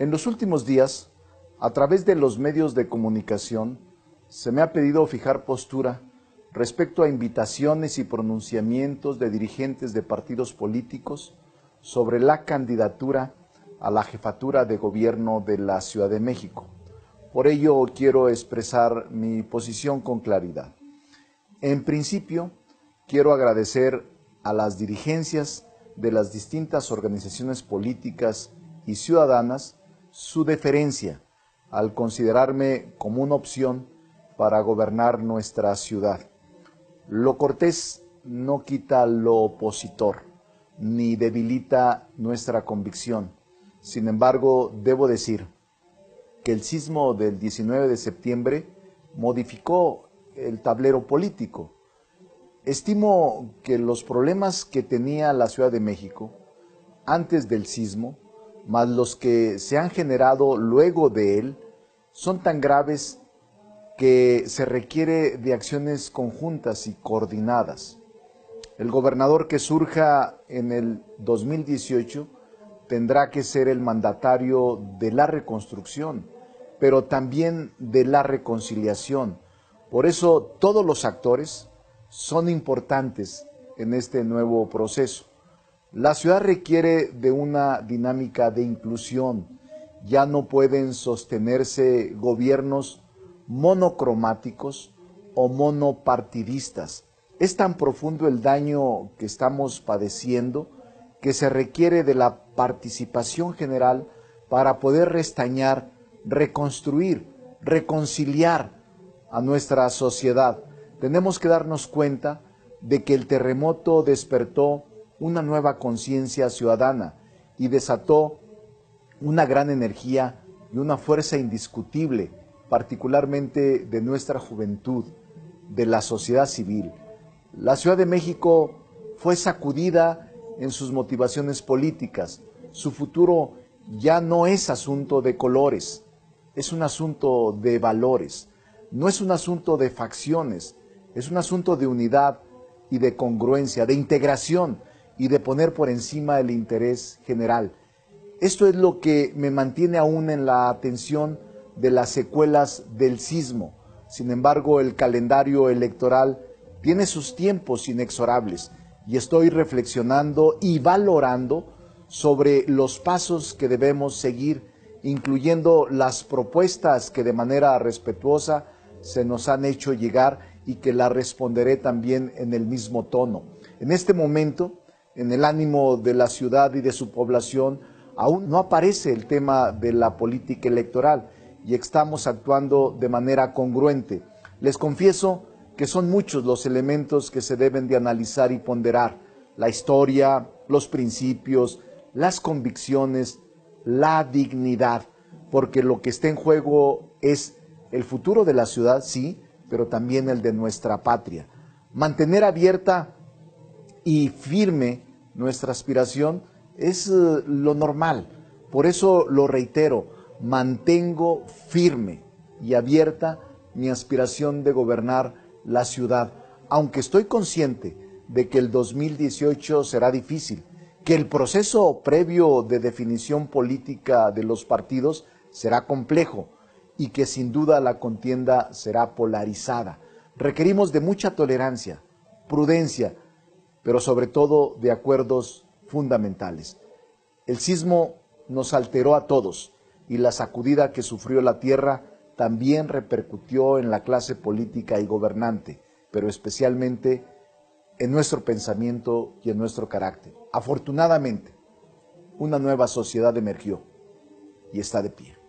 En los últimos días, a través de los medios de comunicación, se me ha pedido fijar postura respecto a invitaciones y pronunciamientos de dirigentes de partidos políticos sobre la candidatura a la jefatura de gobierno de la Ciudad de México. Por ello quiero expresar mi posición con claridad. En principio, quiero agradecer a las dirigencias de las distintas organizaciones políticas y ciudadanas su deferencia al considerarme como una opción para gobernar nuestra ciudad. Lo cortés no quita lo opositor, ni debilita nuestra convicción. Sin embargo, debo decir que el sismo del 19 de septiembre modificó el tablero político. Estimo que los problemas que tenía la Ciudad de México antes del sismo más los que se han generado luego de él son tan graves que se requiere de acciones conjuntas y coordinadas. El gobernador que surja en el 2018 tendrá que ser el mandatario de la reconstrucción, pero también de la reconciliación. Por eso todos los actores son importantes en este nuevo proceso. La ciudad requiere de una dinámica de inclusión. Ya no pueden sostenerse gobiernos monocromáticos o monopartidistas. Es tan profundo el daño que estamos padeciendo que se requiere de la participación general para poder restañar, reconstruir, reconciliar a nuestra sociedad. Tenemos que darnos cuenta de que el terremoto despertó una nueva conciencia ciudadana y desató una gran energía y una fuerza indiscutible, particularmente de nuestra juventud, de la sociedad civil. La Ciudad de México fue sacudida en sus motivaciones políticas. Su futuro ya no es asunto de colores, es un asunto de valores, no es un asunto de facciones, es un asunto de unidad y de congruencia, de integración y de poner por encima el interés general. Esto es lo que me mantiene aún en la atención de las secuelas del sismo. Sin embargo, el calendario electoral tiene sus tiempos inexorables y estoy reflexionando y valorando sobre los pasos que debemos seguir, incluyendo las propuestas que de manera respetuosa se nos han hecho llegar y que la responderé también en el mismo tono. En este momento en el ánimo de la ciudad y de su población, aún no aparece el tema de la política electoral y estamos actuando de manera congruente. Les confieso que son muchos los elementos que se deben de analizar y ponderar. La historia, los principios, las convicciones, la dignidad, porque lo que está en juego es el futuro de la ciudad, sí, pero también el de nuestra patria. Mantener abierta y firme nuestra aspiración es eh, lo normal. Por eso lo reitero, mantengo firme y abierta mi aspiración de gobernar la ciudad, aunque estoy consciente de que el 2018 será difícil, que el proceso previo de definición política de los partidos será complejo y que sin duda la contienda será polarizada. Requerimos de mucha tolerancia, prudencia, pero sobre todo de acuerdos fundamentales. El sismo nos alteró a todos y la sacudida que sufrió la tierra también repercutió en la clase política y gobernante, pero especialmente en nuestro pensamiento y en nuestro carácter. Afortunadamente, una nueva sociedad emergió y está de pie.